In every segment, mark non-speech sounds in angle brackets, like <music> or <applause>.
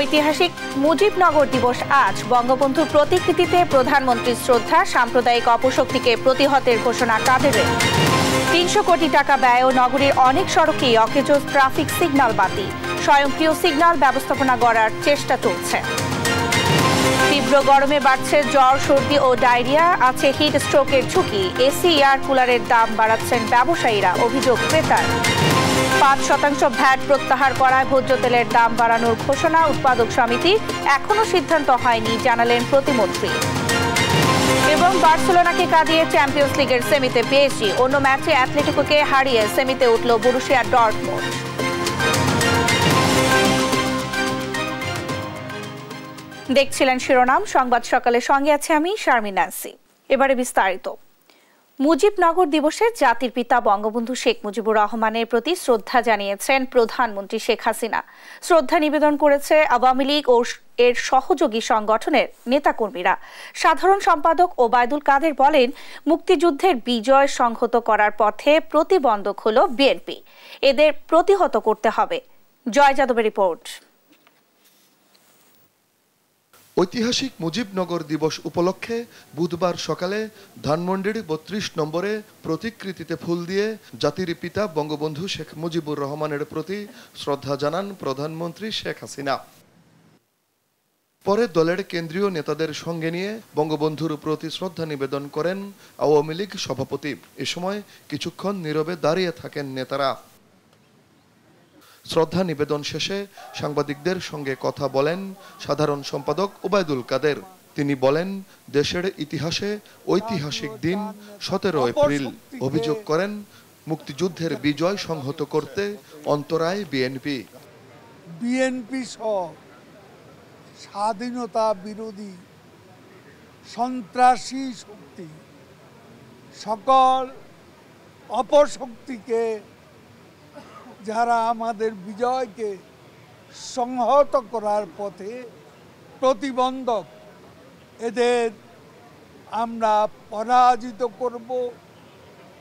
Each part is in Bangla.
ঐতিহাসিক মুজিবনগর দিবস আজ। বঙ্গবন্ধুর প্রতিকৃতিতে প্রধানমন্ত্রীর শ্রদ্ধা, সাম্প্রদায়িক অপশক্তিকে প্রতিহতের ঘোষণা কাদেরের। তিনশো কোটি টাকা ব্যয় ও নগরীর অনেক সড়কেই অকেজো ট্রাফিক সিগন্যাল বাতি স্বয়ংক্রিয় সিগন্যাল ব্যবস্থাপনা গড়ার চেষ্টা চলছে। তীব্র গরমে বাড়ছে জ্বর, সর্দি ও ডায়রিয়া, আছে হিট স্ট্রোকের ঝুঁকি। এসি, এয়ার কুলারের দাম বাড়াচ্ছেন ব্যবসায়ীরা, অভিযোগ ক্রেতার। পাঁচ শতাংশ ভ্যাট প্রত্যাহার করায় ভোজ্য তেলের দাম বাড়ানোর ঘোষণা উৎপাদক সমিতি এখনও সিদ্ধান্ত হয়নি, জানালেন প্রতিমন্ত্রী। এবং বার্সেলোনাকে কাঁদিয়ে চ্যাম্পিয়ন্স লিগের সেমিতে পেয়েছি, অন্য ম্যাচে অ্যাথলেটিকোকে হারিয়ে সেমিতে উঠল বরুশিয়া ডর্টমুন্ড। দেখছিলেন শিরোনাম, সংবাদ সকালে সঙ্গে আছে আমি শারমিন নান্সি এবারে বিস্তারিত। মুজিবনগর দিবসে জাতির পিতা বঙ্গবন্ধু শেখ মুজিবুর রহমানের প্রতি শ্রদ্ধা জানিয়েছেন প্রধানমন্ত্রী শেখ হাসিনা। শ্রদ্ধা নিবেদন করেছে আওয়ামী লীগ ও এর সহযোগী সংগঠনের নেতাকর্মীরা। সাধারণ সম্পাদক ওবায়দুল কাদের বলেন, মুক্তিযুদ্ধের বিজয় সংহত করার পথে প্রতিবন্ধক হল বিএনপি। এদের প্রতিহত করতে হবে। জয় যাদবের রিপোর্ট। ঐতিহাসিক মুজিবনগর দিবস উপলক্ষে বুধবার সকালে ধানমন্ডির বত্রিশ নম্বরে প্রতিকৃতিতে ফুল দিয়ে জাতির পিতা বঙ্গবন্ধু শেখ মুজিবুর রহমানের প্রতি শ্রদ্ধা জানান প্রধানমন্ত্রী শেখ হাসিনা। পরে দলের কেন্দ্রীয় নেতাদের সঙ্গে নিয়ে বঙ্গবন্ধুর প্রতি শ্রদ্ধা নিবেদন করেন আওয়ামী লীগ সভাপতি। এ সময় কিছুক্ষণ নীরবে দাঁড়িয়ে থাকেন নেতারা। শ্রদ্ধা নিবেদন শেষে সাংবাদিকদের সঙ্গে কথা বলেন সাধারণ সম্পাদক ওবায়দুল কাদের। তিনি বলেন দেশের ইতিহাসে ঐতিহাসিক দিন সতেরো এপ্রিল অভিযোগ করেন মুক্তিযুদ্ধের বিজয় সংহত করতে অন্তরায় বিএনপি। বিএনপি সহ স্বাধীনতা বিরোধী সন্ত্রাসী শক্তি সকল অপশক্তিকে যারা আমাদের বিজয়কে সংহত করার পথে প্রতিবন্ধক, এদের আমরা পরাজিত করব,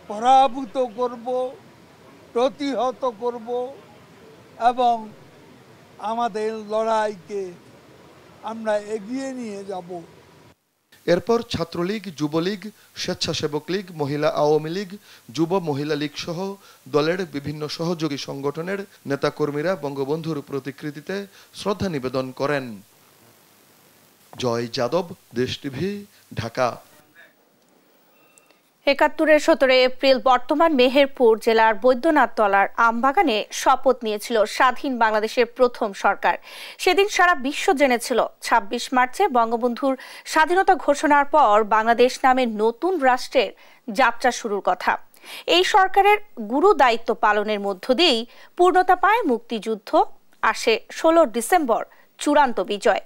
পরাভূত করব, প্রতিহত করব এবং আমাদের লড়াইকে আমরা এগিয়ে নিয়ে যাব। এরপর ছাত্রলীগ, যুবলীগ, স্বেচ্ছাসেবক লীগ, মহিলা আওয়ামী লীগ, যুব মহিলা লীগ সহ দলের বিভিন্ন সহযোগী সংগঠনের নেতাকর্মীরা বঙ্গবন্ধুর প্রতিকৃতিতে শ্রদ্ধা নিবেদন করেন। জয় যাদব, দেশ টিভি, ঢাকা। একাত্তরের সতেরো এপ্রিল বর্তমান মেহেরপুর জেলার বৈদ্যনাথ তলার আমবাগানে শপথ নিয়েছিল স্বাধীন বাংলাদেশের প্রথম সরকার। সেদিন সারা বিশ্ব জেনেছিল ২৬ মার্চে বঙ্গবন্ধুর স্বাধীনতা ঘোষণার পর বাংলাদেশ নামে নতুন রাষ্ট্রের যাত্রা শুরুর কথা। এই সরকারের গুরু দায়িত্ব পালনের মধ্য দিয়েই পূর্ণতা পায় মুক্তিযুদ্ধ, আসে ষোলো ডিসেম্বর চূড়ান্ত বিজয়।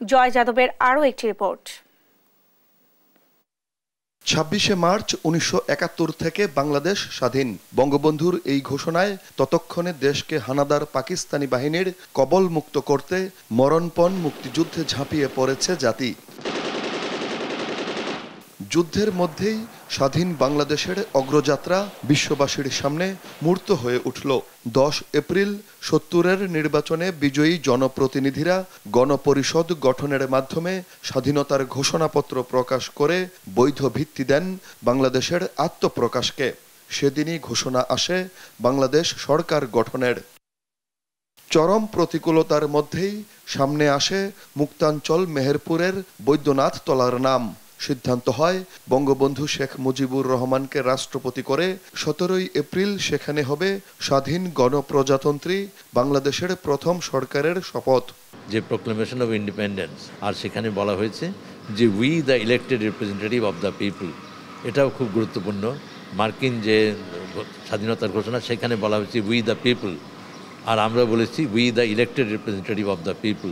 জয় যাদবের আরও একটি রিপোর্ট। ছাব্বিশে মার্চ উনিশশো একাত্তর থেকে বাংলাদেশ স্বাধীন। বঙ্গবন্ধুর এই ঘোষণায় ততক্ষণে দেশকে হানাদার পাকিস্তানি বাহিনীর কবল মুক্ত করতে মরণপণ মুক্তিযুদ্ধে ঝাঁপিয়ে পড়েছে জাতি। যুদ্ধের মধ্যেই স্বাধীন বাংলাদেশের অগ্রযাত্রা বিশ্ববাসীর সামনে মূর্ত হয়ে উঠল। দশ এপ্রিল সত্তরের নির্বাচনে বিজয়ী জনপ্রতিনিধিরা গণপরিষদ গঠনের মাধ্যমে স্বাধীনতার ঘোষণাপত্র প্রকাশ করে বৈধ ভিত্তি দেন বাংলাদেশের আত্মপ্রকাশকে। সেদিনই ঘোষণা আসে বাংলাদেশ সরকার গঠনের। চরম প্রতিকূলতার মধ্যেই সামনে আসে মুক্তাঞ্চল মেহেরপুরের বৈদ্যনাথ তলার নাম। সিদ্ধান্ত হয়, বঙ্গবন্ধু শেখ মুজিবুর রহমানকে রাষ্ট্রপতি করে সতেরোই এপ্রিল সেখানে হবে স্বাধীন গণপ্রজাতন্ত্রী বাংলাদেশের প্রথম সরকারের শপথ। যে প্রোক্লেমেশন অফ ইন্ডিপেন্ডেন্স আর সেখানে বলা হয়েছে যে we the elected representative of the people এটাও খুব গুরুত্বপূর্ণ। মার্কিন যে স্বাধীনতার ঘোষণা, সেখানে বলা হয়েছে উই দ্য পিপল আর আমরা বলেছি we the elected representative of the people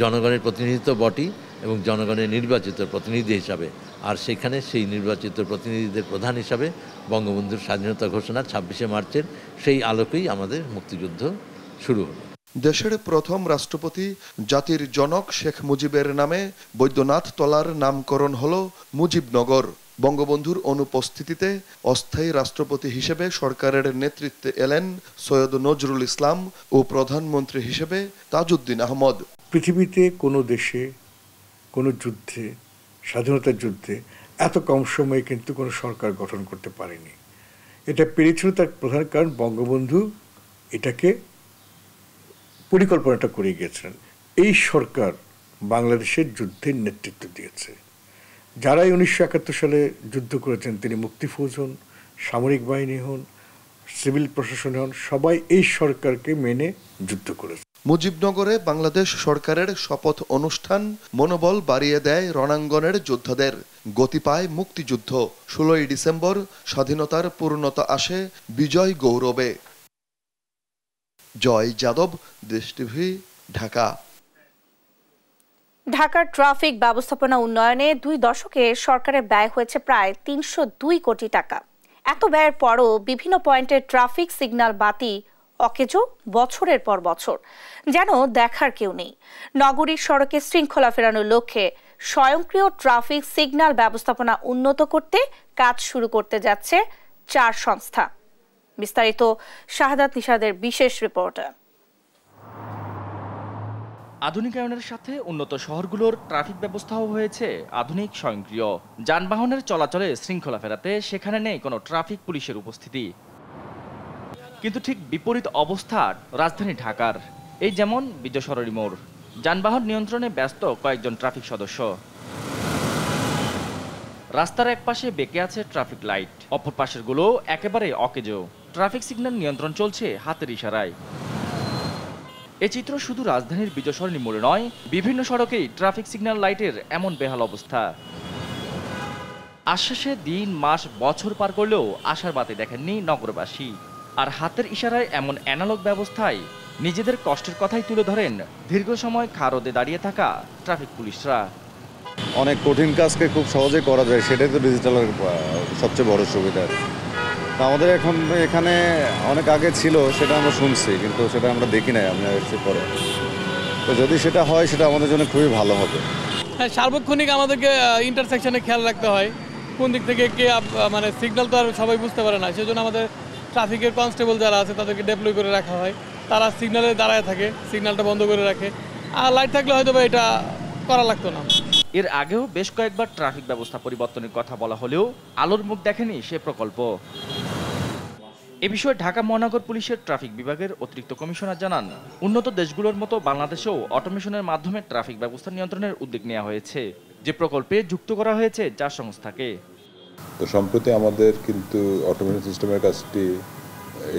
জনগণের প্রতিনিধিত্ব বটি এবং জনগণের নির্বাচিত প্রতিনিধি হিসাবে। আর সেখানে সেই নির্বাচিত প্রতিনিধিদের প্রধান হিসাবে বঙ্গবন্ধুর স্বাধীনতা ঘোষণা ছাব্বিশে মার্চের সেই আলোকেই আমাদের মুক্তিযুদ্ধ শুরু হলো। দেশের প্রথম রাষ্ট্রপতি জাতির জনক শেখ মুজিবের নামে বৈদ্যনাথ তলার নামকরণ হল মুজিবনগর। বঙ্গবন্ধুর অনুপস্থিতিতে অস্থায়ী রাষ্ট্রপতি হিসেবে সরকারের নেতৃত্বে এলেন সৈয়দ নজরুল ইসলাম ও প্রধানমন্ত্রী হিসেবে তাজউদ্দিন আহমদ। পৃথিবীতে কোনো দেশে কোনো যুদ্ধে, স্বাধীনতার যুদ্ধে এত কম সময়ে কিন্তু কোনো সরকার গঠন করতে পারেনি। এটা পেরেছিল তার প্রধান কারণ, বঙ্গবন্ধু এটাকে পরিকল্পনাটা করে গিয়েছিলেন। এই সরকার বাংলাদেশের যুদ্ধের নেতৃত্ব দিয়েছে। যারাই উনিশশো একাত্তর সালে যুদ্ধ করেছেন, তিনি মুক্তিফৌজ হন সামরিক বাহিনী হন, সিভিল প্রশাসন হন, সবাই এই সরকারকে মেনে যুদ্ধ করেছে। মুজিবনগরে বাংলাদেশ সরকারের শপথ অনুষ্ঠান মনোবল বাড়িয়ে দেয় রণাঙ্গনের যোদ্ধাদের। গতি পায় মুক্তিযুদ্ধ। ষোলোই ডিসেম্বর স্বাধীনতার পূর্ণতা আসে বিজয় গৌরবে। জয় যাদব, দেশ টিভি, ঢাকা। ঢাকার ট্রাফিক ব্যবস্থাপনা উন্নয়নে দুই দশকে সরকারের ব্যয় হয়েছে প্রায় তিনশো দুই কোটি টাকা। এত ব্যয়ের পরও বিভিন্ন পয়েন্টে ট্রাফিক সিগন্যাল বাতি অকেজো বছরের পর বছর। যেন দেখার কেউ নেই। নগরীর সড়কে শৃঙ্খলা ফেরানোর লক্ষ্যে স্বয়ংক্রিয় ট্রাফিক সিগন্যাল ব্যবস্থাপনা উন্নত করতে কাজ শুরু করতে যাচ্ছে চার সংস্থা। বিস্তারিত শাহাদাত নিষাদের বিশেষ রিপোর্টার আধুনিকায়নের সাথে উন্নত শহরগুলোর ট্রাফিক ব্যবস্থাও হয়েছে আধুনিক স্বয়ংক্রিয়। যানবাহনের চলাচলে শৃঙ্খলা ফেরাতে সেখানে নেই কোনো ট্রাফিক পুলিশের উপস্থিতি। কিন্তু ঠিক বিপরীত অবস্থা রাজধানী ঢাকার, এই যেমন বিজয়সরণী মোড়। যানবাহন নিয়ন্ত্রণে ব্যস্ত কয়েকজন ট্রাফিক সদস্য। রাস্তার এক পাশে বেঁকে আছে ট্রাফিক লাইট। অপর পাশেরগুলো একেবারে অকেজো। ট্রাফিক সিগন্যাল নিয়ন্ত্রণ চলছে হাতের ইশারায়। এ চিত্র শুধু রাজধানীর বিজয়সরণী মোড়ে নয়, বিভিন্ন সড়কেই ট্রাফিক সিগন্যাল লাইটের এমন বেহাল অবস্থা। আশ্বাসে দিন, মাস, বছর পার করলেও আশার বাতি দেখেননি নগরবাসী। আর হাতের ইশারায় এমন অ্যানালগ ব্যবস্থায় নিজেদের কষ্টের কথাই তুলে ধরেন দীর্ঘ সময় খারদে দাঁড়িয়ে থাকা ট্রাফিক পুলিশরা। অনেক কঠিন কাজকে খুব সহজে করা যায় সেটাই তো ডিজিটালের সবচেয়ে বড় সুবিধা। আমাদের এখন এখানে অনেক আগে ছিল সেটা আমরা শুনছি কিন্তু সেটা আমরা দেখি নাই আমরা এসে পরে। তো যদি সেটা হয় সেটা আমাদের জন্য খুবই ভালো হবে। হ্যাঁ সার্বক্ষণিক আমাদেরকে ইন্টারসেকশনে খেয়াল রাখতে হয়। কোন দিক থেকে কে আপ- মানে সিগন্যাল তো আর সবাই বুঝতে পারে না সেজন্য আমাদের ট্রাফিকের কনস্টেবল যারা আছে তাদেরকে ডেপ্লয় করে রাখা হয়। তারা সিগন্যালে দাঁড়ায় থাকে সিগন্যালটা বন্ধ করে রাখে। আর লাইট থাকলে হয়তো বা এটা করা লাগতো না। এর আগেও বেশ কয়েকবার ট্রাফিক ব্যবস্থা পরিবর্তনের কথা বলা হলেও আলোর মুখ দেখেনি সে প্রকল্প। এ বিষয়ে ঢাকা মহানগর পুলিশের ট্রাফিক বিভাগের অতিরিক্ত কমিশনার জানান, উন্নত দেশগুলোর মতো বাংলাদেশেও অটোমেশনের মাধ্যমে ট্রাফিক ব্যবস্থা নিয়ন্ত্রণের উদ্যোগ নেওয়া হয়েছে। যে প্রকল্পে যুক্ত করা হয়েছে চার সংস্থাকে। তো সম্প্রতি আমাদের কিন্তু অটোমেশন সিস্টেমের কাজটি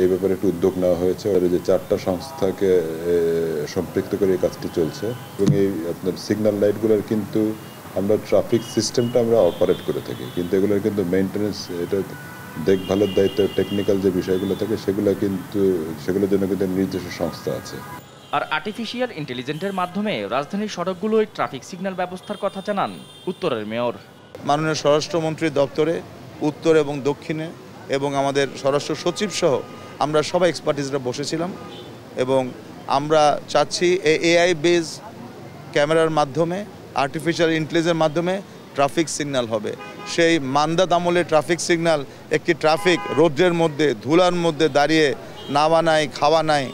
এই ব্যাপারে একটু উদ্যোগ নেওয়া হয়েছে। যে চারটা সংস্থাকে সম্পৃক্ত করে এই কাজটি চলছে। এবং এই আপনার সিগন্যাল লাইটগুলোর কিন্তু আমরা ট্রাফিক সিস্টেমটা আমরা অপারেট করে থাকি। কিন্তু এগুলোর কিন্তু মেনটেনেন্স এটা দেখভালের দায়িত্ব টেকনিক্যাল যে বিষয়গুলো থাকে, সেগুলো কিন্তু, সেগুলোর জন্য কিন্তু নির্দিষ্ট সংস্থা আছে। আর আর্টিফিশিয়াল ইন্টেলিজেন্সের মাধ্যমে রাজধানীর সড়কগুলোয় ট্রাফিক সিগন্যাল ব্যবস্থার কথা জানান উত্তরের মেয়র। মাননীয় স্বরাষ্ট্রমন্ত্রীর দপ্তরে, উত্তর এবং দক্ষিণে এবং আমাদের স্বরাষ্ট্র সচিব সহ আমরা সবাই এক্সপার্টিসরা বসেছিলাম এবং আমরা চাচ্ছি এআই বেজ ক্যামেরার মাধ্যমে আর্টিফিশিয়াল ইন্টেলিজেন্সের মাধ্যমে ট্রাফিক সিগন্যাল হবে। সেই মান্দাত আমলে ট্রাফিক সিগন্যাল একটি ট্রাফিক রৌদ্রের মধ্যে, ধুলার মধ্যে দাঁড়িয়ে নাওয়া নাই খাওয়া নাই,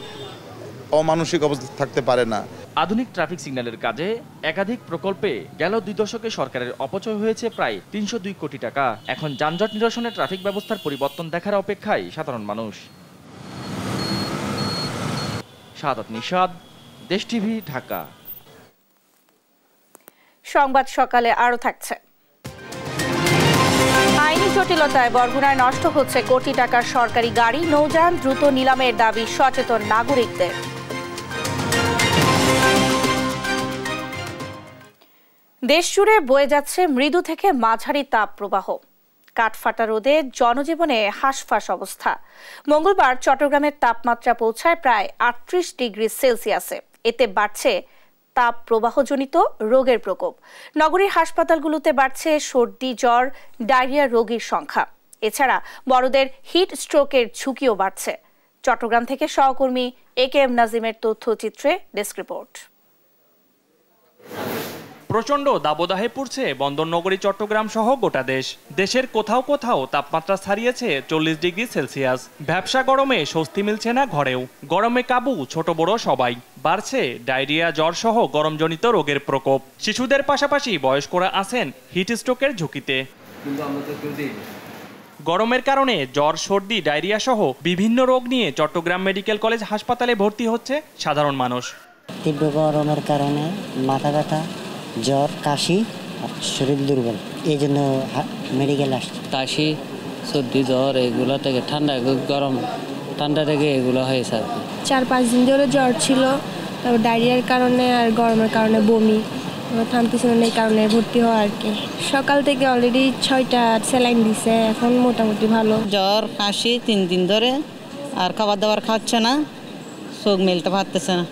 অমানসিক অবস্থা থাকতে পারে না। আধুনিক ট্রাফিক সিগন্যালের কাজে একাধিক প্রকল্পে গেল দুই দশকে সরকারের অপচয় হয়েছে প্রায় তিনশো দুই কোটি টাকা। এখন যানজট নিরসনে ট্রাফিক ব্যবস্থার পরিবর্তন দেখার অপেক্ষায় সাধারণ মানুষ। নিষাদ দেশ টিভি, ঢাকা। সংবাদ সকালে আরও থাকছে। আইনি জটিলতায় বরগুনায় নষ্ট হচ্ছে কোটি টাকার সরকারি গাড়ি। নৌযান দ্রুত নিলামের দাবি সচেতন নাগরিকদের। দেশ জুড়ে বয়ে যাচ্ছে মৃদু থেকে মাঝারি তাপ প্রবাহ কাঠফাটা রোদে জনজীবনে হাঁসফাঁস অবস্থা। মঙ্গলবার চট্টগ্রামের তাপমাত্রা পৌঁছায় প্রায় আটত্রিশ ডিগ্রি সেলসিয়াসে। এতে বাড়ছে তাপ প্রবাহজনিত রোগের প্রকোপ। নগরীর হাসপাতালগুলোতে বাড়ছে সর্দি, জ্বর, ডায়রিয়া রোগীর সংখ্যা। এছাড়া বড়দের হিট স্ট্রোকের ঝুঁকিও বাড়ছে। চট্টগ্রাম থেকে সহকর্মী এ কে এম নাজিমের তথ্যচিত্রে ডেস্ক রিপোর্ট। প্রচণ্ড দাবদাহে পড়ছে বন্দরনগরী চট্টগ্রাম সহ গোটা দেশ। দেশের কোথাও কোথাও তাপমাত্রা ছাড়িয়েছে চল্লিশ ডিগ্রি সেলসিয়াস। ব্যবসা গরমে স্বস্তি মিলছে না ঘরেও। গরমে কাবু ছোট বড় সবাই। বাড়ছে ডায়রিয়া জ্বর সহ গরমজনিত রোগের প্রকোপ। শিশুদের পাশাপাশি বয়স্করা আছেন হিট স্ট্রোকের ঝুঁকিতে গরমের কারণে জ্বর সর্দি ডায়রিয়া সহ বিভিন্ন রোগ নিয়ে চট্টগ্রাম মেডিকেল কলেজ হাসপাতালে ভর্তি হচ্ছে সাধারণ মানুষ। তীব্র গরমের কারণে মাথা ব্যথা জ্বর কাশি শরীর দুর্বল। এই জন্য মেডিকেল আসছে। কাশি সর্দি জ্বর এগুলো থেকে ঠান্ডা গরম ঠান্ডা থেকে এগুলো হয়েছে চার পাঁচ দিন ধরে জ্বর ছিল তারপর ডায়রিয়ার কারণে আর গরমের কারণে বমি। থামতেছিল না এই কারণে ভর্তি হওয়া আর কি। সকাল থেকে অলরেডি ছয়টা স্যালাইন দিছে এখন মোটামুটি ভালো। জ্বর কাশি তিন দিন ধরে আর খাবার দাবার খাচ্ছে না চোখ মেলতে পারতেছে না।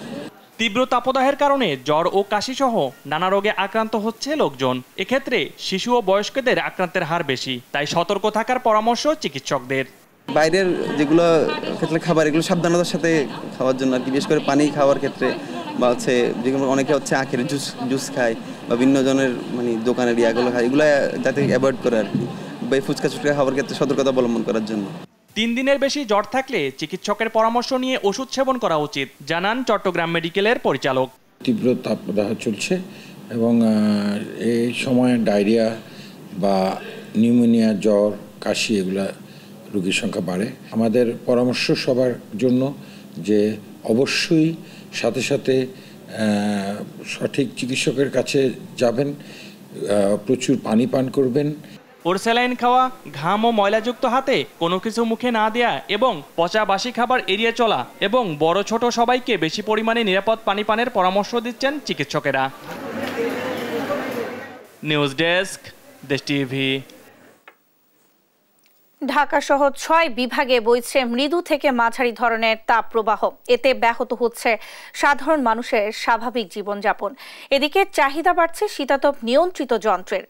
তীব্র তাপদাহের কারণে জ্বর ও কাশি সহ নানা রোগে আক্রান্ত হচ্ছে লোকজন। এক্ষেত্রে শিশু ও বয়স্কদের আক্রান্তের হার বেশি তাই সতর্ক থাকার পরামর্শ চিকিৎসকদের। বাইরের যেগুলো ক্ষেত্রে খাবার এগুলো সাবধানতার সাথে খাওয়ার জন্য আর কি বিশেষ করে পানি খাওয়ার ক্ষেত্রে বা হচ্ছে যেগুলো অনেকে হচ্ছে আখের জুস জুস খায় বা ভিন্ন জনের মানে দোকানের ইয়াগুলো খায় এগুলো যাতে অ্যাভয়েড করে আর কি বা ফুচকা চুচকা খাওয়ার ক্ষেত্রে সতর্কতা অবলম্বন করার জন্য। তিন দিনের বেশি জ্বর থাকলে চিকিৎসকের পরামর্শ নিয়ে ওষুধ সেবন করা উচিত জানান চট্টগ্রাম মেডিকেলের পরিচালক। তীব্র তাপদাহ চলছে এবং এই সময় ডায়রিয়া বা নিউমোনিয়া জ্বর কাশি এগুলা রোগীর সংখ্যা বাড়ে। আমাদের পরামর্শ সবার জন্য যে অবশ্যই সাথে সাথে সঠিক চিকিৎসকের কাছে যাবেন প্রচুর পানি পান করবেন। ওরস্যালাইন খাওয়া, ঘাম ও ময়লাযুক্ত হাতে কোনো কিছু মুখে না দেয়া এবং পচা বাসি খাবার এড়িয়ে চলা এবং বড় ছোট সবাইকে বেশি পরিমাণে নিরাপদ পানি পানের পরামর্শ দিচ্ছেন চিকিৎসকেরা। News desk, Desh TV. Dhaka সহ ছয় বিভাগে বইছে মৃদু থেকে মাঝারি ধরনের তাপ প্রবাহ এতে ব্যাহত হচ্ছে সাধারণ মানুষের স্বাভাবিক জীবনযাপন। এদিকে চাহিদা বাড়ছে শীতাতপ নিয়ন্ত্রিত যন্ত্রের।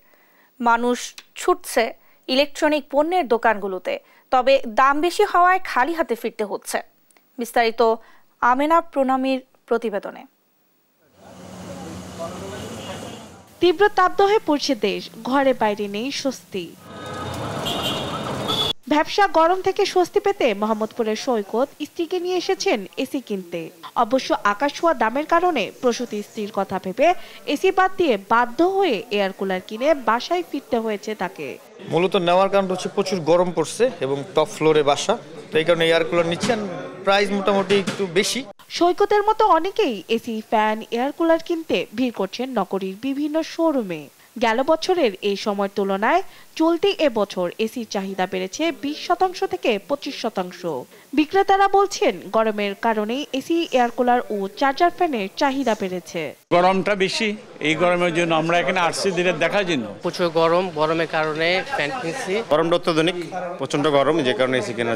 মানুষ ছুটছে ইলেকট্রনিক পণ্যের দোকানগুলোতে, তবে দাম বেশি হওয়ায় খালি হাতে ফিরতে হচ্ছে। বিস্তারিত আমেনা প্রণামীর প্রতিবেদনে। তীব্র তাপদহে পড়ছে দেশ, ঘরে বাইরে নেই স্বস্তি। ব্যবসা গরম থেকে স্বস্তি পেতে মোহাম্মদপুরের সৈকত স্ত্রীকে নিয়ে এসেছেন এসি কিনতে। অবশ্য আকাশ ছোঁয়া দামের কারণে প্রসূতি স্ত্রীর কথা ভেবে এসি বাদ দিয়ে বাধ্য হয়ে এয়ার কুলার কিনে বাসায় ফিরতে হয়েছে তাকে। মূলত নেওয়ার কারণ হচ্ছে প্রচুর গরম পড়ছে এবং টপ ফ্লোরে বাসা। তো এই কারণে এয়ার কুলার নিচ্ছেন প্রাইস মোটামুটি একটু বেশি। সৈকতের মতো অনেকেই এসি ফ্যান এয়ার কুলার কিনতে ভিড় করছেন নগরীর বিভিন্ন শোরুমে। গেল বছরের এই সময়ের তুলনায় চলতি এবছর এসির চাহিদা বেড়েছে বিশ শতাংশ থেকে পঁচিশ শতাংশ। বিক্রেতারা বলছেন গরমের কারণে এসি এয়ার কুলার ও চার্জার ফ্যানের চাহিদা বেড়েছে। গরমটা বেশি এই গরমের জন্য আমরা এখানে আসছি দিনে দেখার জন্য। প্রচুর গরম গরমের কারণে ফ্যান কিনছি। গরমটা অত্যাধুনিক প্রচণ্ড গরম যে কারণে এসি কেনা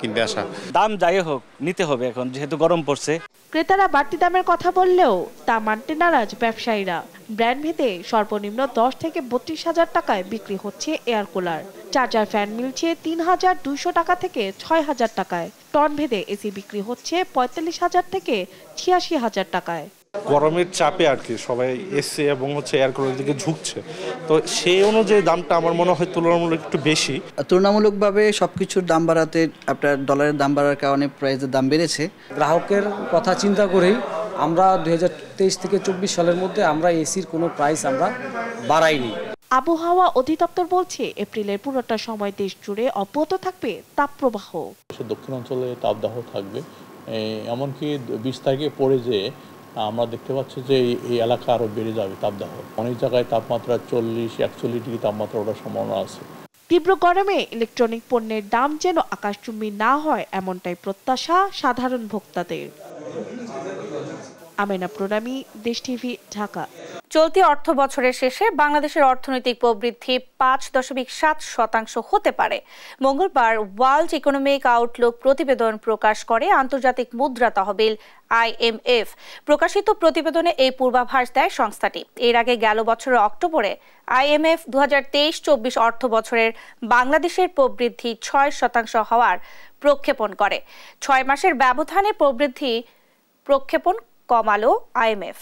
কিনতে আসা। দাম যাই হোক নিতে হবে এখন যেহেতু গরম পড়ছে। ক্রেতারা বাড়তি দামের কথা বললেও তা মানতে নারাজ ব্যবসায়ীরা। ব্র্যান্ড ভেদে সর্বনিম্ন দশ থেকে বত্রিশ হাজার টাকায় বিক্রি হচ্ছে এয়ার কুলার। চার্জার ফ্যান মিলছে তিন হাজার দুইশো টাকা থেকে ছয় হাজার টাকায়। টন ভেদে এসি বিক্রি হচ্ছে পঁয়তাল্লিশ হাজার থেকে ছিয়াশি হাজার টাকায়। গরমের চাপে আর কি সবাই এসছে এবং হচ্ছে এয়ার কুলারের দিকে ঝুঁকছে। তো সেই অনুযায়ী দামটা আমার মনে হয় তুলনামূলক একটু বেশি। তুলনামূলকভাবে সব কিছুর দাম বাড়াতে আপনার ডলারের দাম বাড়ার কারণে প্রাইসের দাম বেড়েছে। গ্রাহকের কথা চিন্তা করেই আমরা দুই হাজার তেইশ থেকে চব্বিশ সালের মধ্যে আমরা এসির কোনো প্রাইস আমরা বাড়াইনি। আবহাওয়া অধিদপ্তর বলছে এপ্রিলের পুরোটা সময় দেশ জুড়ে অব্যাহত থাকবে তাপপ্রবাহ। দক্ষিণ অঞ্চলে তাপদাহ থাকবে। এমনকি বিশ তারিখে পরে যে আমরা দেখতে পাচ্ছি যে এই এলাকা আরও বেড়ে যাবে তাপদাহ। অনেক জায়গায় তাপমাত্রা চল্লিশ একচল্লিশ ডিগ্রি তাপমাত্রা ওঠার সম্ভাবনা আছে। তীব্র গরমে ইলেকট্রনিক পণ্যের দাম যেন আকাশচুম্বী না হয় এমনটাই প্রত্যাশা সাধারণ ভোক্তাদের। আমেনা প্রণামী দেশ টিভি ঢাকা। চলতি অর্থ বছরের শেষে বাংলাদেশের অর্থনৈতিক প্রবৃদ্ধি পাঁচ দশমিক সাত শতাংশ হতে পারে। মঙ্গলবার ওয়ার্ল্ড ইকোনমিক আউটলুক প্রতিবেদন প্রকাশ করে আন্তর্জাতিক মুদ্রা তহবিল আইএমএফ প্রকাশিত প্রতিবেদনে এই পূর্বাভাস দেয় সংস্থাটি। এর আগে গেল বছরের অক্টোবরে আইএমএফ দু হাজার তেইশ চব্বিশ অর্থ বছরের বাংলাদেশের প্রবৃদ্ধি ছয় শতাংশ হওয়ার প্রক্ষেপণ করে। ছয় মাসের ব্যবধানে প্রবৃদ্ধি প্রক্ষেপণ কমালো আইএমএফ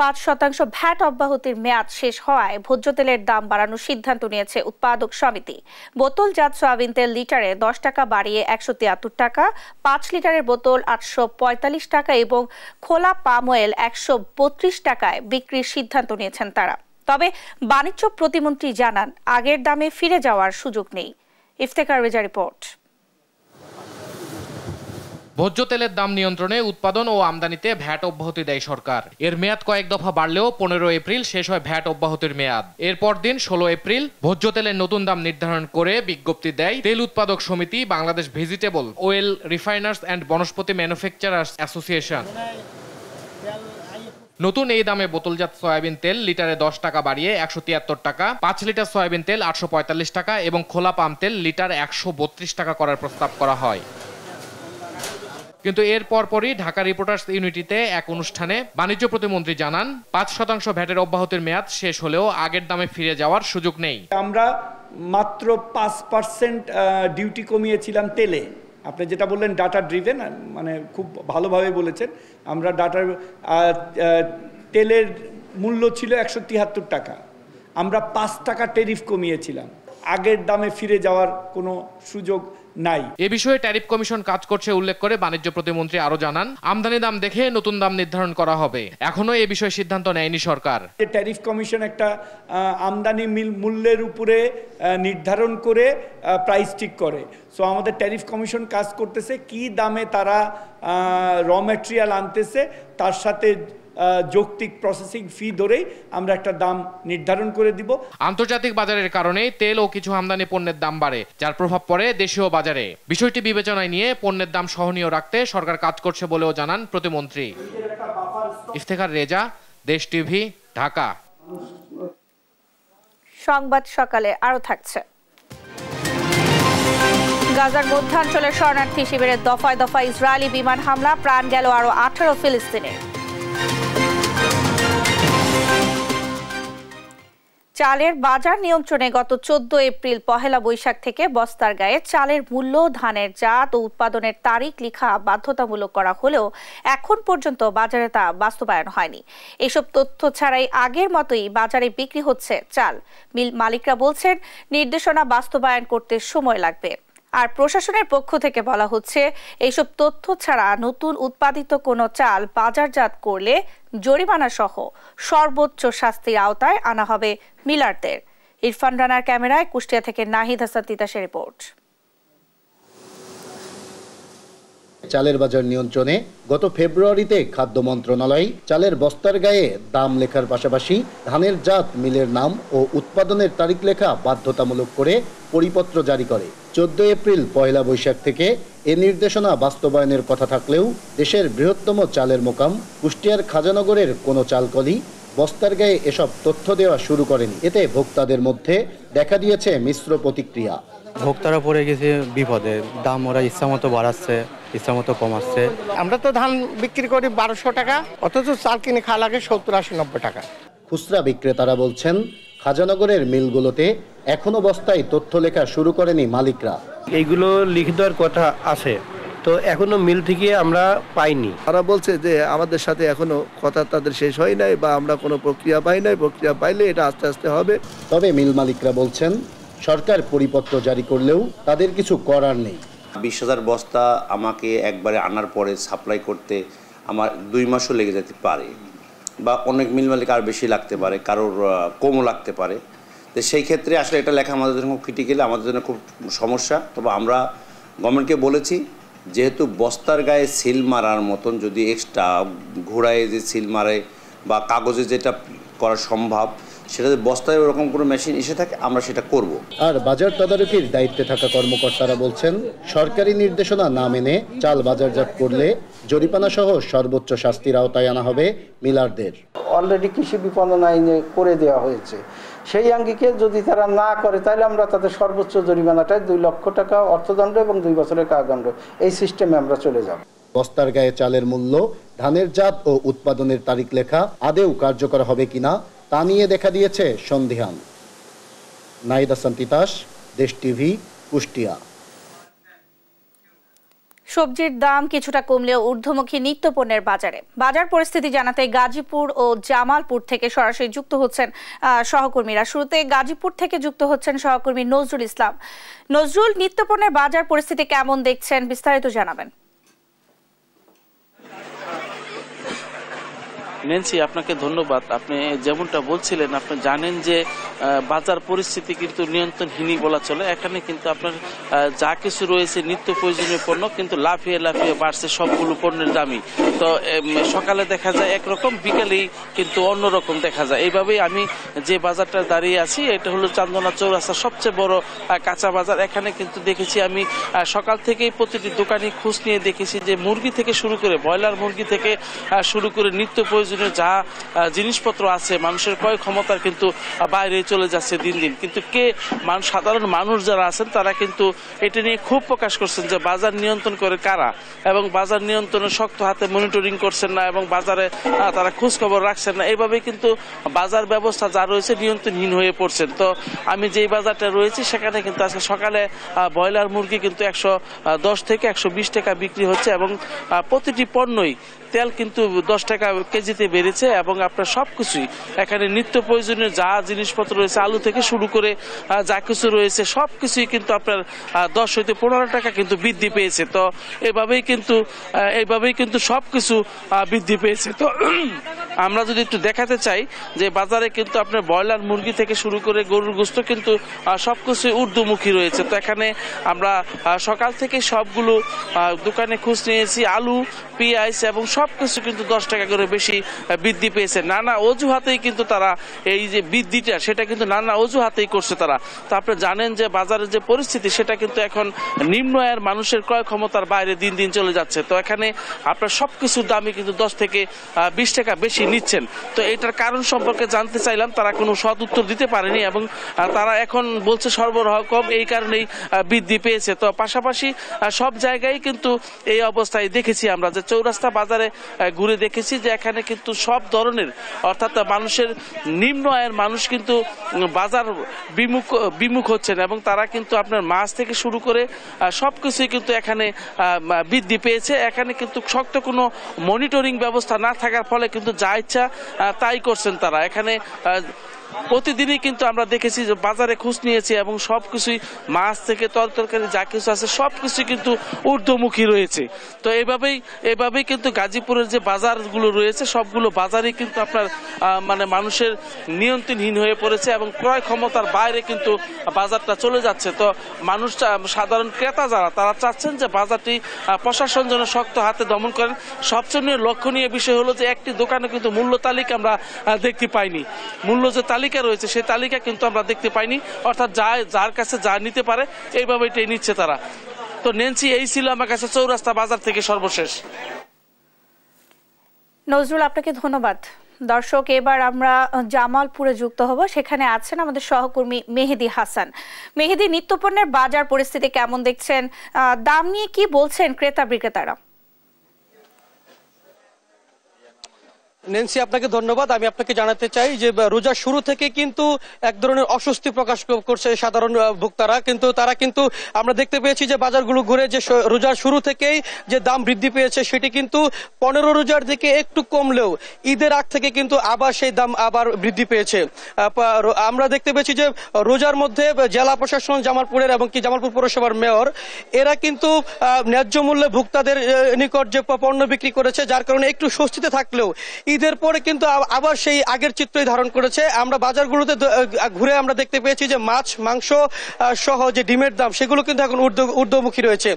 পাঁচ শতাংশ ভ্যাট অব্যাহতির মেয়াদ শেষ হওয়ায় ভোজ্য তেলের দাম বাড়ানোর সিদ্ধান্ত নিয়েছে উৎপাদক সমিতি। বোতলজাত সয়াবিন তেল লিটারে দশ টাকা বাড়িয়ে একশো তিয়াত্তর টাকা, পাঁচ লিটারের বোতল আটশো পঁয়তাল্লিশ টাকা এবং খোলা পাম অয়েল একশো বত্রিশ টাকায় বিক্রির সিদ্ধান্ত নিয়েছেন তারা। তবে বাণিজ্য প্রতিমন্ত্রী জানান, আগের দামে ফিরে যাওয়ার সুযোগ নেই। ইফতেকার রেজা রিপোর্ট। ভোজ্য তেলের দাম নিয়ন্ত্রণে উৎপাদন ও আমদানিতে ভ্যাট অব্যাহতি দেয় সরকার। এর মেয়াদ কয়েক দফা বাড়লেও পনেরো এপ্রিল শেষ হয় ভ্যাট অব্যাহতির মেয়াদ। এরপর দিন ষোলো এপ্রিল ভোজ্য তেলের নতুন দাম নির্ধারণ করে বিজ্ঞপ্তি দেয় তেল উৎপাদক সমিতি Bangladesh vegetable oil refiners and Vanaspati manufacturers association. নতুন এই দামে বোতলজাত সয়াবিন তেল লিটারে দশ টাকা বাড়িয়ে একশো তিয়াত্তর টাকা, পাঁচ লিটার সয়াবিন তেল আটশো পঁয়তাল্লিশ টাকা এবং খোলা পাম তেল লিটার একশো বত্রিশ টাকা করার প্রস্তাব করা হয়। কিন্তু এর পরপরই ঢাকা রিপোর্টার্স ইউনিটিতে এক অনুষ্ঠানে বাণিজ্য প্রতিমন্ত্রী জানান, পাঁচ শতাংশ ভ্যাটের অব্যাহতির মেয়াদ শেষ হলেও আগের দামে ফিরে যাওয়ার সুযোগ নেই। আমরা মাত্র পাঁচ পার্সেন্ট ডিউটি কমিয়েছিলাম তেলে। আপনি যেটা বললেন, ডাটা ড্রিভেন মানে খুব ভালোভাবে বলেছেন। আমরা ডাটার তেলের মূল্য ছিল একশো তিয়াত্তর টাকা। আমরা পাঁচ টাকা টেরিফ কমিয়েছিলাম। আগের দামে ফিরে যাওয়ার কোনো সুযোগ নাই। এ বিষয়ে ট্যারিফ কমিশন কাজ করছে উল্লেখ করে বাণিজ্য প্রতিমন্ত্রী আরও জানান আমদানি দাম দেখে নতুন দাম নির্ধারণ করা হবে। এখনও এ বিষয়ে সিদ্ধান্ত নেয়নি সরকার। যে ট্যারিফ কমিশন একটা আমদানি মিল মূল্যের উপরে নির্ধারণ করে প্রাইস ঠিক করে। সো আমাদের ট্যারিফ কমিশন কাজ করতেছে কি দামে তারা র ম্যাটেরিয়াল আনতেছে তার সাথে যৌক্তিক প্রসেসিং ফি ধরেই আমরা একটা দাম নির্ধারণ করে দিব। আন্তর্জাতিক বাজারের কারণে তেল ও কিছু আমদানি পণ্যের দাম বাড়ে যার প্রভাব পড়ে দেশীয় বাজারে। বিষয়টি বিবেচনায় নিয়ে পণ্যের দাম সহনীয় রাখতে সরকার কাজ করছে বলেও জানান প্রতিমন্ত্রী। ইফতেখার রেজা দেশ টিভি ঢাকা। সংবাদ সকালে আরও থাকছে। গাজার মধ্যাঞ্চলের শরণার্থী শিবিরের দফায় দফায় ইসরায়েলি বিমান হামলা প্রাণ গেল আরও আঠারো ফিলিস্তিনের চালের বাজার নিয়ন্ত্রণে গত চোদ্দ এপ্রিল পহেলা বৈশাখ থেকে বস্তার গায়ে চালের মূল্য, ধানের জাত ও উৎপাদনের তারিখ লিখা বাধ্যতামূলক করা হলেও এখন পর্যন্ত বাজারে তা বাস্তবায়ন হয়নি। এসব তথ্য ছাড়াই আগের মতোই বাজারে বিক্রি হচ্ছে চাল। মিল মালিকরা বলছেন, নির্দেশনা বাস্তবায়ন করতে সময় লাগবে। আর প্রশাসনের পক্ষ থেকে বলা হচ্ছে, এইসব তথ্য ছাড়া নতুন উৎপাদিত কোনো চাল বাজারজাত করলে জরিমানা সহ সর্বোচ্চ শাস্তির আওতায় আনা হবে মিলারদের। ইরফান রানার ক্যামেরায় কুষ্টিয়া থেকে নাহিদ হাসান তিতাসের রিপোর্ট। চালের বাজার নিয়ন্ত্রণে গত ফেব্রুয়ারিতে খাদ্য মন্ত্রণালয় চালের বস্তার গায়ে দাম লেখার পাশাপাশি ধানের জাত, মিলের নাম ও উৎপাদনের তারিখ লেখা বাধ্যতামূলক করে পরিপত্র জারি করে। চোদ্দ এপ্রিল পয়লা বৈশাখ থেকে এ নির্দেশনা বাস্তবায়নের কথা থাকলেও দেশের বৃহত্তম চালের মোকাম কুষ্টিয়ার খাজানগরের কোনো চালকলই বস্তার গায়ে এসব তথ্য দেওয়া শুরু করেনি। এতে ভোক্তাদের মধ্যে দেখা দিয়েছে মিশ্র প্রতিক্রিয়া। ভোক্তারা পড়ে গেছে বিপদে। দাম ওরা ইচ্ছা মতো বাড়াচ্ছে। ইচ্ছা মতো কমাচ্ছে আমরা তো ধান বিক্রি করি বারোশো টাকা অথচ চাল কিনে খাওয়া লাগে সত্তর আশি নব্বই টাকা। খুচরা বিক্রেতারা বলছেন খাজানগরের মিলগুলোতে এখনও বস্তায় তথ্য লেখা শুরু করেনি মালিকরা। এইগুলো লিখে দেওয়ার কথা আছে তো এখনও মিল থেকে আমরা পাইনি। তারা বলছে যে আমাদের সাথে এখনও কথা তাদের শেষ হয় নাই বা আমরা কোনো প্রক্রিয়া পাই নাই প্রক্রিয়া পাইলে এটা আস্তে আস্তে হবে। তবে মিল মালিকরা বলছেন সরকার পরিপত্র জারি করলেও তাদের কিছু করার নেই। বিশ হাজার বস্তা আমাকে একবারে আনার পরে সাপ্লাই করতে আমার দুই মাসও লেগে যেতে পারে বা অনেক মিল মালিক আর বেশি লাগতে পারে, কারোর কমও লাগতে পারে। তো সেই ক্ষেত্রে আসলে এটা লেখা আমাদের জন্য খুব ক্রিটিক্যাল আমাদের জন্য খুব সমস্যা। তবে আমরা গভর্নমেন্টকে বলেছি, যেহেতু বস্তার গায়ে সিল মারার মতন যদি এক্সট্রা ঘোড়ায় যে সিল মারে বা কাগজে যেটা করা সম্ভব সেটা বস্তায় ওরকম কোনো মেশিন এসে থাকে আমরা সেটা করব। আর বাজার তদারকির দায়িত্বে থাকা কর্মকর্তারা বলছেন সরকারি নির্দেশনা না মেনে চাল বাজারজাত করলে জরিমানা সহ সর্বোচ্চ শাস্তির আওতায় আনা হবে মিলারদের। অলরেডি কৃষি বিপণন আইনে করে দেওয়া হয়েছে। সেই আঙ্গিকে যদি তারা না করে তাহলে আমরা তাদের সর্বোচ্চ জরিমানাটায় দুই লক্ষ টাকা অর্থদণ্ড এবং দুই বছরের কারাদণ্ড এই সিস্টেমে আমরা চলে যাব। বস্তার গায়ে চালের মূল্য ধানের জাত ও উৎপাদনের তারিখ লেখা আদেও কার্যকর হবে কিনা তা নিয়ে দেখা দিয়েছে সন্দেহান নাইদ হাসান তিতাস, দেশ টিভি, কুষ্টিয়া। সবজির দাম কিছুটা কমলেও ঊর্ধ্বমুখী নিত্যপণ্যের বাজারে। বাজার পরিস্থিতি জানাতে গাজীপুর ও জামালপুর থেকে সরাসরি যুক্ত হচ্ছেন সহকর্মীরা। শুরুতে গাজীপুর থেকে যুক্ত হচ্ছেন সহকর্মী নজরুল ইসলাম। নজরুল, নিত্যপণ্যের বাজার পরিস্থিতি কেমন দেখছেন বিস্তারিত জানাবেন। নেন্সি, আপনাকে ধন্যবাদ। আপনি যেমনটা বলছিলেন, আপনি জানেন যে বাজার পরিস্থিতি কিন্তু নিয়ন্ত্রণহীনই বলা চলে। এখানে কিন্তু আপনার যা কিছু রয়েছে নিত্য প্রয়োজনীয় পণ্য কিন্তু লাফিয়ে লাফিয়ে বাড়ছে, সবগুলো পণ্যের দামই। তো সকালে দেখা যায় একরকম, বিকালেই কিন্তু অন্যরকম দেখা যায়। এইভাবেই আমি যে বাজারটা দাঁড়িয়ে আছি, এটা হলো চান্দনা চৌরাস্তার সবচেয়ে বড় কাঁচা বাজার। এখানে কিন্তু দেখেছি আমি সকাল থেকেই প্রতিটি দোকানে খোঁজ নিয়ে দেখেছি যে, মুরগি থেকে শুরু করে ব্রয়লার মুরগি থেকে শুরু করে নিত্য প্রয়োজনীয় যা জিনিসপত্র আছে, মানুষের ক্রয় ক্ষমতার কিন্তু বাইরে চলে যাচ্ছে দিন দিন। কিন্তু কে মানুষ সাধারণ মানুষ যারা আছেন, তারা কিন্তু এটা নিয়ে খুব প্রকাশ করছেন যে বাজার নিয়ন্ত্রণ করে কারা? এবং বাজার নিয়ন্ত্রণে শক্ত হাতে মনিটরিং করছেন না এবং বাজারে তারা খোঁজ খবর রাখছেন না। এইভাবে কিন্তু বাজার ব্যবস্থা যা রয়েছে নিয়ন্ত্রণহীন হয়ে পড়ছেন। তো আমি যেই বাজারটা রয়েছি, সেখানে কিন্তু আজকে সকালে ব্রয়লার মুরগি কিন্তু একশো দশ থেকে একশো বিশ টাকা বিক্রি হচ্ছে এবং প্রতিটি পণ্যই তেল কিন্তু দশ টাকা কেজিতে বেড়েছে এবং আপনার সবকিছুই। এখানে নিত্য প্রয়োজনীয় যা জিনিসপত্র রয়েছে, আলু থেকে শুরু করে যা কিছু রয়েছে সব কিছুই কিন্তু আপনার দশ হইতে পনেরো টাকা কিন্তু বৃদ্ধি পেয়েছে। তো এভাবেই কিন্তু এইভাবেই কিন্তু সব কিছু বৃদ্ধি পেয়েছে। তো <clears throat> আমরা যদি একটু দেখাতে চাই যে বাজারে কিন্তু আপনার ব্রয়লার, মুরগি থেকে শুরু করে গরুর গোস্ত কিন্তু সব কিছুই ঊর্ধ্বমুখী রয়েছে। তো এখানে আমরা সকাল থেকে সবগুলো দোকানে খোঁজ নিয়েছি, আলু, পেঁয়াজ এবং সবকিছু কিন্তু দশ টাকা করে বেশি বৃদ্ধি পেয়েছে। নানা অজুহাতেই কিন্তু তারা এই যে বৃদ্ধিটা, সেটা কিন্তু নানা অজুহাতেই করছে তারা। তো আপনি জানেন যে বাজারের যে পরিস্থিতি, সেটা কিন্তু এখন নিম্ন আয়ের মানুষের ক্রয় ক্ষমতার বাইরে দিন দিন চলে যাচ্ছে। তো এখানে আপনার সব কিছুর দামই কিন্তু দশ থেকে বিশ টাকা বেশি নিচ্ছেন। তো এটার কারণ সম্পর্কে জানতে চাইলাম, তারা কোনো সৎ উত্তর দিতে পারেনি এবং তারা এখন বলছে সরবরাহ কম, এই কারণেই বৃদ্ধি পেয়েছে। তো পাশাপাশি সব জায়গায় কিন্তু এই অবস্থায় দেখেছি আমরা যে চৌরাস্তা বাজারে ঘুরে দেখেছি যে এখানে কিন্তু সব ধরনের, অর্থাৎ মানুষের নিম্ন আয়ের মানুষ কিন্তু বাজার বিমুখ বিমুখ হচ্ছেন এবং তারা কিন্তু আপনার মাছ থেকে শুরু করে সব কিছুই কিন্তু এখানে বৃদ্ধি পেয়েছে। এখানে কিন্তু শক্ত কোনো মনিটরিং ব্যবস্থা না থাকার ফলে কিন্তু যা ইচ্ছা তাই করছেন তারা। এখানে প্রতিদিনই কিন্তু আমরা দেখেছি যে বাজারে খোঁজ নিয়েছি এবং সবকিছুই মাছ থেকে তর তরকারি, যা কিছু আছে সবকিছু কিন্তু ঊর্ধ্বমুখী রয়েছে। তো এইভাবেই এইভাবেই কিন্তু গাজীপুরের যে বাজারগুলো রয়েছে, সবগুলো বাজারই কিন্তু আপনার মানে মানুষের নিয়ন্ত্রণহীন হয়ে পড়েছে এবং ক্রয় ক্ষমতার বাইরে কিন্তু বাজারটা চলে যাচ্ছে। তো মানুষ চা- সাধারণ ক্রেতা যারা, তারা চাচ্ছেন যে বাজারটি প্রশাসন যেন শক্ত হাতে দমন করেন। সবচেয়ে লক্ষণীয় বিষয় হলো যে একটি দোকানে কিন্তু মূল্য তালিকা আমরা দেখতে পাইনি। মূল্য যে তালিকা রয়েছে, সেই তালিকা কিন্তু আমরা দেখতে পাইনি। অর্থাৎ যা যার কাছে যা নিতে পারে এইভাবে এটাই নিচ্ছে তারা। তো নেন্সি, এই ছিল আমার কাছে চৌরাস্তা বাজার থেকে সর্বশেষ। নজরুল, আপনাকে ধন্যবাদ। দর্শক, এবার আমরা জামালপুরে যুক্ত হব। সেখানে আছেন আমাদের সহকর্মী মেহেদি হাসান। মেহেদি, নিত্যপণ্যের বাজার পরিস্থিতি কেমন দেখছেন? দাম নিয়ে কি বলছেন ক্রেতা বিক্রেতারা নেন্সি, আপনাকে ধন্যবাদ। আমি আপনাকে জানাতে চাই যে রোজার শুরু থেকে কিন্তু এক ধরনের অস্বস্তি প্রকাশ করছে সাধারণ ভোক্তারা। কিন্তু তারা কিন্তু, আমরা দেখতে পেয়েছি যে, বাজারগুলো ঘুরে যে রোজার শুরু থেকেই যে দাম বৃদ্ধি পেয়েছে, সেটি কিন্তু পনেরো রোজার দিকে একটু কমলেও ঈদের আগ থেকে কিন্তু আবার সেই দাম আবার বৃদ্ধি পেয়েছে। আমরা দেখতে পেয়েছি যে, রোজার মধ্যে জেলা প্রশাসন, জামালপুরের এবং কি জামালপুর পৌরসভার মেয়র, এরা কিন্তু ন্যায্য মূল্যে ভোক্তাদের নিকট যে পণ্য বিক্রি করেছে, যার কারণে একটু স্বস্তিতে থাকলেও ঈদের পরে কিন্তু আবার সেই আগের চিত্রই ধারণ করেছে। আমরা বাজারগুলোতে ঘুরে আমরা দেখতে পেয়েছি যে মাছ, মাংস সহ যে ডিমের দাম, সেগুলো কিন্তু এখন ঊর্ধ্ব- ঊর্ধ্বমুখী রয়েছে।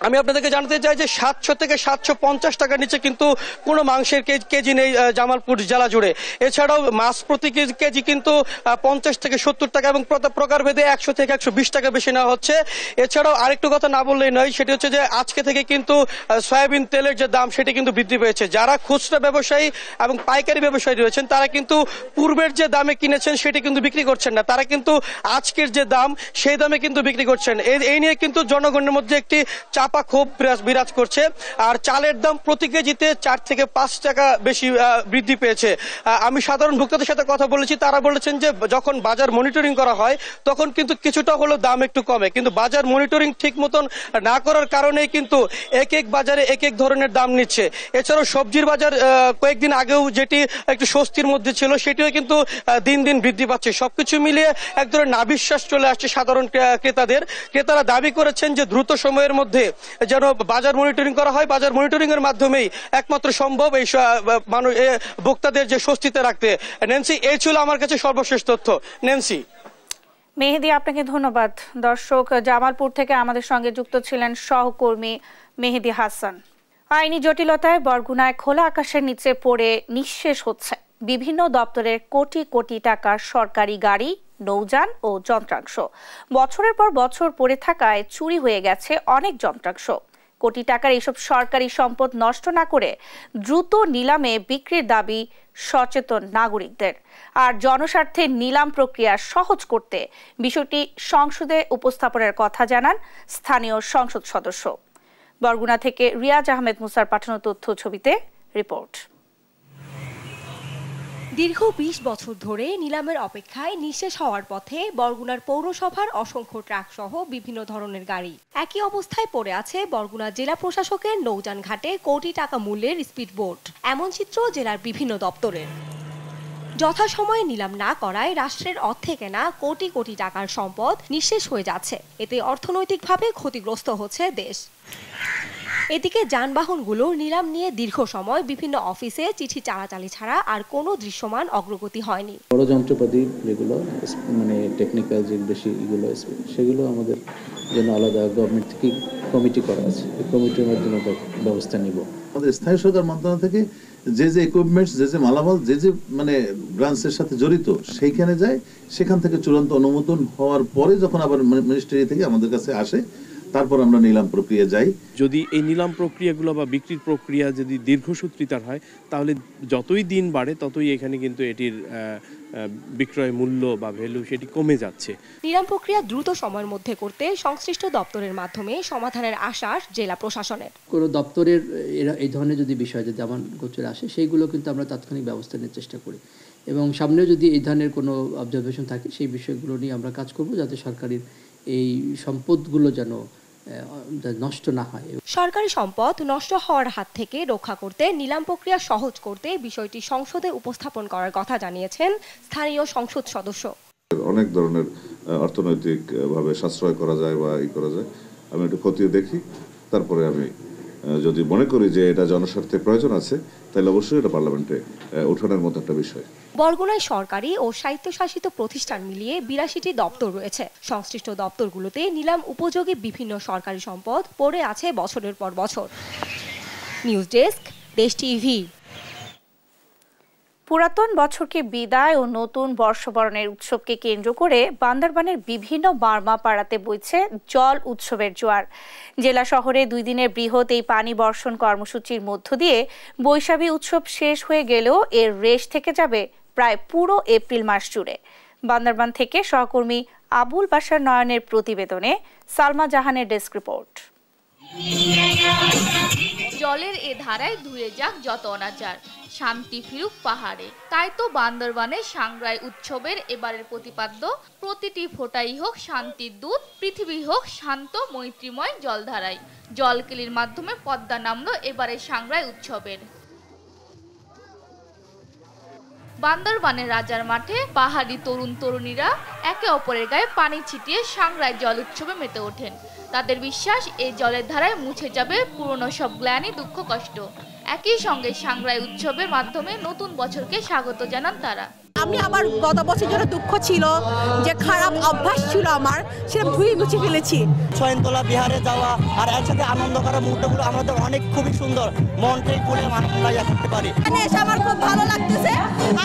আমি আপনাদেরকে জানাতে চাই যে সাতশো থেকে সাতশো পঞ্চাশ টাকার নিচে কিন্তু কোনো মাংসের কেজি নেই জামালপুর জেলা জুড়ে। এছাড়াও মাছ প্রতি কেজি- কিন্তু পঞ্চাশ থেকে সত্তর টাকা এবং প্রকারভেদে একশো থেকে একশো বিশ টাকা বেশি নেওয়া হচ্ছে। এছাড়াও আরেকটু কথা না বললেই নয়, সেটি হচ্ছে যে আজকে থেকে কিন্তু সয়াবিন তেলের যে দাম, সেটি কিন্তু বৃদ্ধি পেয়েছে। যারা খুচরা ব্যবসায়ী এবং পাইকারি ব্যবসায়ী রয়েছেন, তারা কিন্তু পূর্বের যে দামে কিনেছেন, সেটি কিন্তু বিক্রি করছেন না। তারা কিন্তু আজকের যে দাম, সেই দামে কিন্তু বিক্রি করছেন। এই নিয়ে কিন্তু জনগণের মধ্যে একটি চাপ বিরাজ- বিরাজ করছে। আর চালের দাম প্রতি কেজিতে চার থেকে পাঁচ টাকা বেশি বৃদ্ধি পেয়েছে। আমি সাধারণ ভোক্তাদের সাথে কথা বলেছি। তারা বলেছেন যে, যখন বাজার মনিটরিং করা হয়, তখন কিন্তু কিছুটা হলেও দাম একটু কমে। কিন্তু বাজার মনিটরিং ঠিক মতন না করার কারণেই কিন্তু এক এক বাজারে এক এক ধরনের দাম নিচ্ছে। এছাড়াও সবজির বাজার কয়েকদিন আগেও যেটি একটু স্বস্তির মধ্যে ছিল, সেটিও কিন্তু দিন দিন বৃদ্ধি পাচ্ছে। সবকিছু মিলিয়ে এক ধরনের নাবিশ্বাস চলে আসছে সাধারণ ক্রেতাদের। ক্রেতারা দাবি করেছেন যে, দ্রুত সময়ের মধ্যে যেন বাজার মনিটরিং করা হয়। বাজার মনিটরিং এর মাধ্যমেই একমাত্র সম্ভব এই মানুষ ভোক্তাদের যে স্বস্তিতে রাখতে। ন্যান্সি এই ছিল আমার কাছে সর্বশেষ তথ্য। ন্যান্সি মেহেদি, আপনাকে ধন্যবাদ। দর্শক, জামালপুর থেকে আমাদের সঙ্গে যুক্ত ছিলেন সহকর্মী মেহেদি হাসান। আইনি জটিলতায় বরগুনায় খোলা আকাশের নিচে পড়ে নিঃশেষ হচ্ছে। বিভিন্ন দপ্তরের কোটি কোটি টাকার সরকারি গাড়ি নৌযান ও যন্ত্রাংশ। বছরের পর বছর পড়ে থাকায় চুরি হয়ে গেছে অনেক যন্ত্রাংশ। কোটি টাকার এইসব সরকারি সম্পদ নষ্ট না করে দ্রুত নিলামে বিক্রির দাবি সচেতন নাগরিকদের। আর জনস্বার্থে নিলাম প্রক্রিয়া সহজ করতে বিষয়টি সংসদে উপস্থাপনের কথা জানান স্থানীয় সংসদ সদস্য। বরগুনা থেকে রিয়াজ আহমেদ মুসার পাঠানো তথ্য ছবিতে রিপোর্ট। দীর্ঘ বিশ বছর ধরে নিলামের অপেক্ষায় নিঃশেষ হওয়ার পথে বরগুনার পৌরসভার অসংখ্য ট্রাক সহ বিভিন্ন ধরনের গাড়ি। একই অবস্থায় পড়ে আছে বরগুনা জেলা প্রশাসকের নৌযান ঘাটে কোটি টাকা মূল্যের স্পিডবোট, এমন চিত্র জেলার বিভিন্ন দপ্তরের। যথাসময়ে নিলাম না করায় রাষ্ট্রের অর্থে কেনা কোটি কোটি টাকার সম্পদ নিঃশেষ হয়ে যাচ্ছে। এতে অর্থনৈতিকভাবে ক্ষতিগ্রস্ত হচ্ছে দেশ। এদিকে যানবাহনগুলোর নিলাম নিয়ে দীর্ঘ সময় বিভিন্ন অফিসে চিঠি চালাচালি ছাড়া আর কোনো দৃশ্যমান অগ্রগতি হয়নি। বড় যন্ত্রপাতি যেগুলো মানে টেকনিক্যাল যে বেশি এগুলো সেগুলো আমাদের জন্য আলাদা গভর্নমেন্ট থেকে কমিটি করা আছে। এই কমিটির মাধ্যমে ব্যবস্থা নিব। আমাদের স্থায়ী সরকার মন্ত্রণালয় থেকে যে যে ইকুইপমেন্টস যে যে মালামাল যে যে মানে ব্রাঞ্চের সাথে জড়িত সেইখানে যায় সেখান থেকে চূড়ান্ত অনুমোদন হওয়ার পরে যখন আবার মিনিস্ট্রি থেকে আমাদের কাছে আসে তারপর আমরা নিলাম প্রক্রিয়া যাই। যদি এই নিলাম প্রক্রিয়াগুলো বা বিক্রির প্রক্রিয়া যদি দীর্ঘসূত্রিতার হয় তাহলে যতই দিন বাড়ে ততই এখানে কিন্তু এটির বিক্রয় মূল্য বা ভ্যালু সেটি কমে যাচ্ছে। নিলাম প্রক্রিয়া দ্রুত সময়ের মধ্যে করতে সংশ্লিষ্ট দপ্তরের মাধ্যমে সমাধানের আশ্বাস জেলা প্রশাসনের। কোনো দপ্তরের এরা এই ধরনের যদি বিষয় যদি আমার গোচরে আসে সেইগুলো কিন্তু আমরা তাৎক্ষণিক ব্যবস্থা নেওয়ার চেষ্টা করি। এবং সামনেও যদি এই ধরনের কোনো অবজারভেশন থাকে সেই বিষয়গুলো নিয়ে আমরা কাজ করব যাতে সরকারের এই সম্পদগুলো যেন নষ্ট না হয়। সরকারি সম্পদ নষ্ট হওয়ার হাত থেকে রক্ষা করতে নিলাম প্রক্রিয়া সহজ করতে বিষয়টি সংসদে উপস্থাপন করার কথা জানিয়েছেন স্থানীয় সংসদ সদস্য। অনেক ধরনের অর্থনৈতিক ভাবে সাশ্রয় করা যায় বা ই করা যায়। আমি একটু খতিয়ে দেখি তারপরে আমি যদি মনে করি যে এটা জনস্বার্থে প্রয়োজন আছে, তাহলে অবশ্যই এটা পার্লামেন্টে উঠানোর মতো একটা বিষয়। বরগুনায় সরকারি ও স্বায়ত্তশাসিত প্রতিষ্ঠান মিলিয়ে বিরাশিটি দপ্তর রয়েছে। সংশ্লিষ্ট দপ্তরগুলোতে নিলাম উপযোগী বিভিন্ন সরকারি সম্পদ পড়ে আছে বছরের পর বছর। News desk Desh TV. পুরাতন বছরকে বিদায় ও নতুন বর্ষবরণের উৎসবকে কেন্দ্র করে বান্দরবানের বিভিন্ন বার্মা পাড়াতে বইছে জল উৎসবের জোয়ার। জেলা শহরে দুই দিনের বৃহৎ এই পানি বর্ষণ কর্মসূচির মধ্য দিয়ে বৈশাখী উৎসব শেষ হয়ে গেলেও এর রেশ থেকে যাবে প্রায় পুরো এপ্রিল মাস জুড়ে। বান্দরবান থেকে সহকর্মী আবুল বাসার নয়নের প্রতিবেদনে সালমা জাহানের ডেস্ক রিপোর্ট। জলের এ ধারায় ধুয়ে যাক যত অনাচার। শান্তি ফিরুক পাহাড়ে। তাই তো বান্দরবানে সাংগ্রাই উৎসবের এবারের প্রতিপাদ্য। প্রতিটি ফোটাই হোক শান্তির দূত, পৃথিবী হোক শান্ত মৈত্রীময় জলধারায় জলকেলির মাধ্যমে পদ্মা নামলো এবারের সাংগ্রাই উৎসবের। বান্দরবানের রাজার মাঠে পাহাড়ি তরুণ তরুণীরা একে অপরের গায়ে পানি ছিটিয়ে সাংরায় জল উৎসবে মেতে ওঠেন। তাদের বিশ্বাস এই জলের ধারায় মুছে যাবে পুরনো সব গ্লানি দুঃখ কষ্ট। একই সঙ্গে সাংরাই উৎসবের মাধ্যমে নতুন বছরকে স্বাগত জানান তারা। আমি আমার গত বছর জন্য দুঃখ ছিল যে খারাপ অভ্যাস ছিল আমার সেটা ধুয়ে মুছে ফেলেছি। ছয়নতলা বিহারে যাওয়া আর একসাথে আনন্দ করার মুহূর্তগুলো আমাদের অনেক খুবই সুন্দর। মনটাই খুলে মানাইয়া করতে পারি। এখানে এসে আমার খুব ভালো লাগতেছে।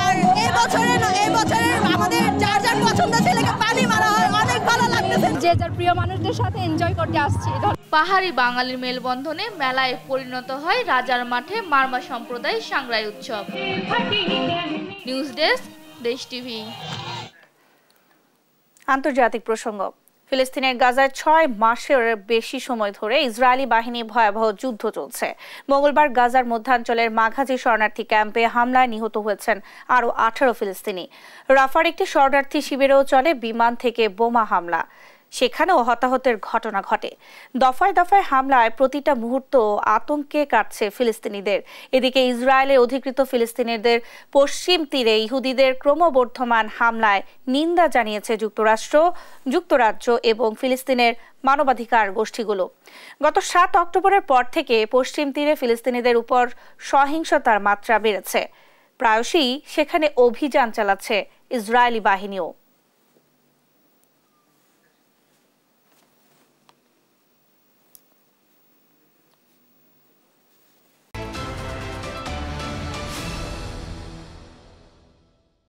আর এই বছরে না এই বছরে আমাদের যার যার পছন্দ ছেলেকে পানি মারা হয় অনেক ভালো লাগতেছে। যে যার প্রিয় মানুষদের সাথে এনজয় করতে আসছি। পাহাড়ি বাঙালির মেলবন্ধনে মেলায় পরিণত হয় রাজার মাঠে মারমা সম্প্রদায় সাংরাই উৎসব। News desk Desh TV. আন্তর্জাতিক প্রসঙ্গ। ফিলিস্তিনের গাজায় ছয় মাসের বেশি সময় ধরে ইসরায়েলি বাহিনী ভয়াবহ যুদ্ধ চলছে। মঙ্গলবার গাজার মধ্যাঞ্চলের মাঘাজি শরণার্থী ক্যাম্পে হামলায় নিহত হয়েছেন আরও আঠারো ফিলিস্তিনি। রাফার একটি শরণার্থী শিবিরেও চলে বিমান থেকে বোমা হামলা। সেখানেও হতাহতের ঘটনা ঘটে। দফায় দফায় হামলায় প্রতিটা মুহূর্ত আতঙ্কে কাটছে ফিলিস্তিনিদের। এদিকে ইসরায়েলের অধিকৃত ফিলিস্তিনিদের পশ্চিম তীরে ইহুদিদের ক্রমবর্ধমান হামলায় নিন্দা জানিয়েছে যুক্তরাষ্ট্র, যুক্তরাজ্য এবং ফিলিস্তিনের মানবাধিকার গোষ্ঠীগুলো। গত সাত অক্টোবরের পর থেকে পশ্চিম তীরে ফিলিস্তিনিদের উপর সহিংসতার মাত্রা বেড়েছে। প্রায়শই সেখানে অভিযান চালাচ্ছে ইসরায়েলি বাহিনীও।